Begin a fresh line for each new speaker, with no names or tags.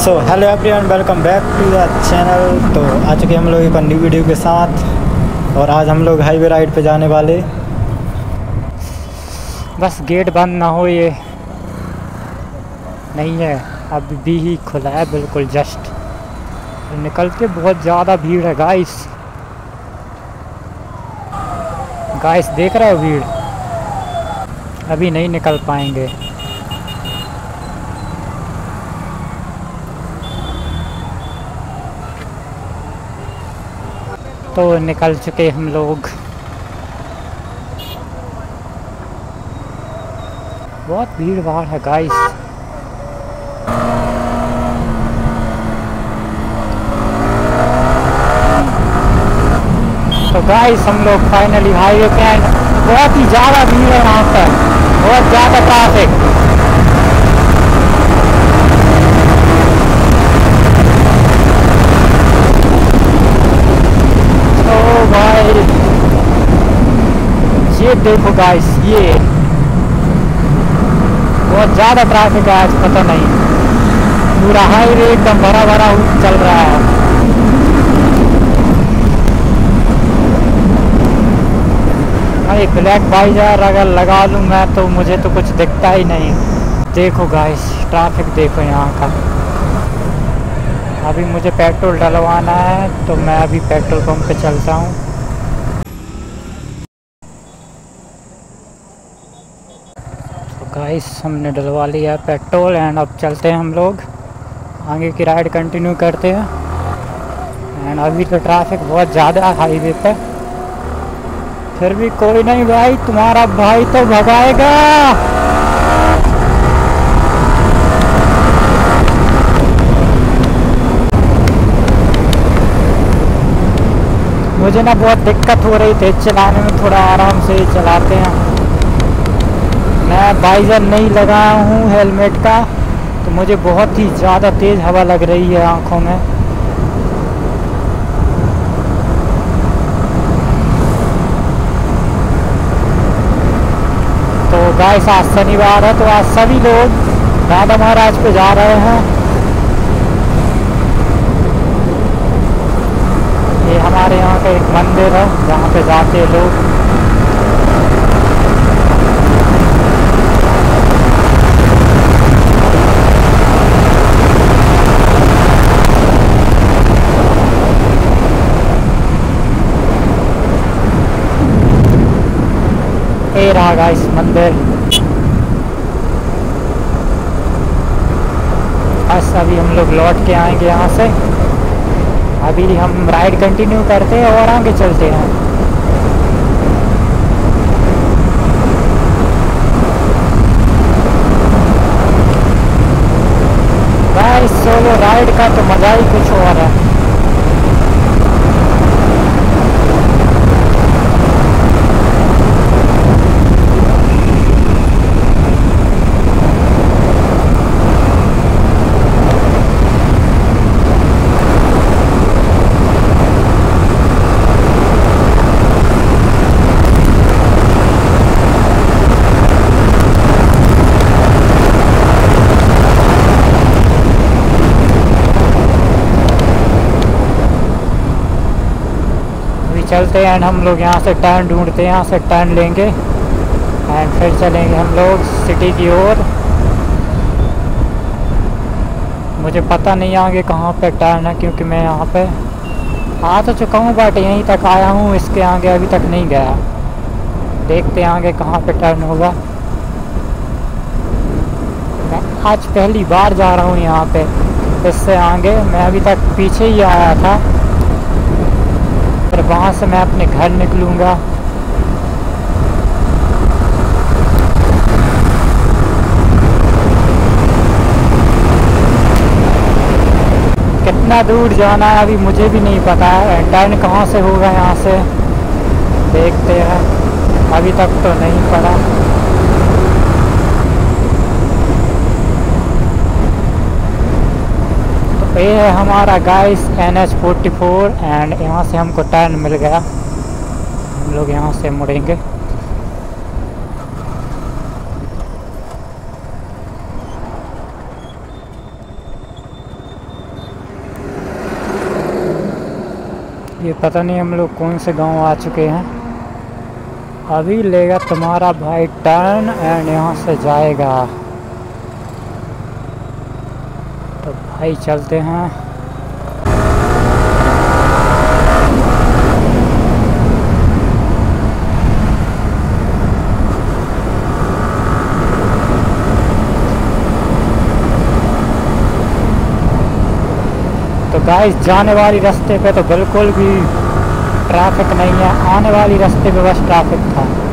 So hello everyone welcome back to the channel तो आ चुके हम लोग एक न्यू वीडियो के साथ और आज हम लोग हाईवे राइड पे जाने वाले। बस गेट बंद ना हो ये। नहीं है, अभी भी ही खुला है बिल्कुल जस्ट निकलते बहुत ज़्यादा भीड़ है गाइस गाइस देख रहे हो भीड़? अभी नहीं निकल पाएँगे। तो निकल चुके हम लोग। बहुत भीड़ भाड़ है गाइस तो गाइस हम लोग फाइनली हाईवे पे बहुत ही ज़्यादा भीड़ है वहाँ पर। बहुत ज़्यादा ट्रैफ़िक ओ भाई ये देखो गाइस ये। बहुत ज़्यादा ट्रैफ़िक है आज, पता नहीं। पूरा हाईवे एकदम भरा भरा चल रहा है। भाई ब्लैक वाइजर अगर लगा लूँ मैं तो मुझे तो कुछ दिखता ही नहीं। देखो गाइस ट्रैफ़िक देखो यहाँ का। अभी मुझे पेट्रोल डलवाना है तो मैं अभी पेट्रोल पंप पे चलता हूँ तो गाइस हमने डलवा लिया पेट्रोल एंड अब चलते हैं हम लोग। आगे की राइड कंटिन्यू करते हैं। एंड अभी तो ट्रैफ़िक बहुत ज़्यादा है हाईवे पे। फिर भी कोई नहीं भाई, तुम्हारा भाई तो भगाएगा। मुझे ना बहुत दिक्कत हो रही थी, चलाने में थोड़ा आराम से ही चलाते हैं। मैं बाइजर नहीं लगाया हूँ हेलमेट का तो मुझे बहुत ही ज़्यादा तेज़ हवा लग रही है आँखों में। तो गाइस आज शनिवार है तो आज सभी लोग राधा महाराज पे जा रहे हैं। ये हमारे यहाँ का एक मंदिर है, जहाँ पे जाते लोग। ये रहा गाइस मंदिर। बस अभी हम लोग लौट के आएँगे यहाँ से। अभी हम राइड कंटिन्यू करते हैं और आगे चलते हैं गाइस सोलो राइड का तो मज़ा ही कुछ और है अभी चलते हैं एंड हम लोग यहाँ से टर्न ढूंढते हैं, यहाँ से टर्न लेंगे। एंड फिर चलेंगे हम लोग सिटी की ओर। मुझे पता नहीं आगे कहाँ पे टर्न है, क्योंकि मैं यहाँ पे आ तो चुका हूँ बट यहीं तक आया हूँ, इसके आगे अभी तक नहीं गया। देखते हैं आगे कहाँ पे टर्न होगा। मैं आज पहली बार जा रहा हूँ यहाँ पे। इससे आगे मैं अभी तक पीछे ही आया था। वहाँ से मैं अपने घर निकलूँगा। कितना दूर जाना है अभी मुझे भी नहीं पता है। टर्न कहाँ से होगा यहाँ से? देखते हैं। अभी तक तो नहीं पड़ा तो ये है हमारा guys N H forty four and यहाँ से हमको टर्न मिल गया। हम लोग यहाँ से मुड़ेंगे। ये पता नहीं हम लोग कौन से गाँव आ चुके हैं। अभी लेगा तुम्हारा भाई टर्न एंड यहाँ से जाएगा। भाई चलते हैं। तो गाइस जाने वाली रास्ते पे तो बिल्कुल भी ट्रैफ़िक नहीं है। आने वाली रास्ते पे बस ट्रैफ़िक था।